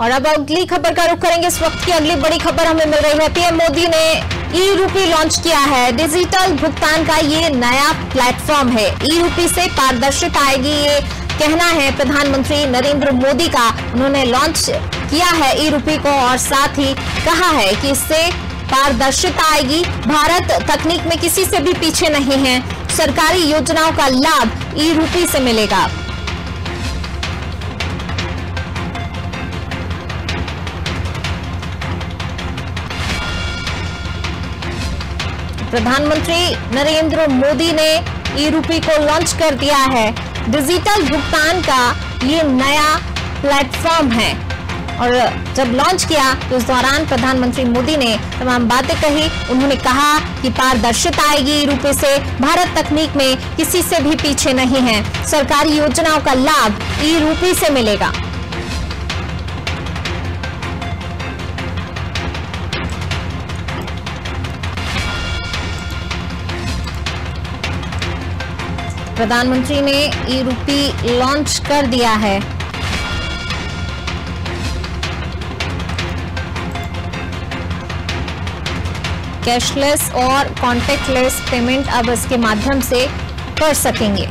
और अब अगली खबर का रुख करेंगे इस वक्त की अगली बड़ी खबर हमें मिल रही है। पीएम मोदी ने ई रूपी लॉन्च किया है। डिजिटल भुगतान का ये नया प्लेटफॉर्म है। ई रूपी से पारदर्शिता आएगी ये कहना है प्रधानमंत्री नरेंद्र मोदी का। उन्होंने लॉन्च किया है ई रूपी को और साथ ही कहा है कि इससे पारदर्शिता आएगी। भारत तकनीक में किसी से भी पीछे नहीं है। सरकारी योजनाओं का लाभ ई रूपी से मिलेगा। प्रधानमंत्री नरेंद्र मोदी ने ई रूपी को लॉन्च कर दिया है। डिजिटल भुगतान का ये नया प्लेटफॉर्म है। और जब लॉन्च किया तो उस दौरान प्रधानमंत्री मोदी ने तमाम बातें कही। उन्होंने कहा कि पारदर्शिता आएगी रूपी से। भारत तकनीक में किसी से भी पीछे नहीं है। सरकारी योजनाओं का लाभ ई रूपी से मिलेगा। प्रधानमंत्री ने ई रूपी लॉन्च कर दिया है। कैशलेस और कॉन्टेक्टलेस पेमेंट अब इसके माध्यम से कर सकेंगे।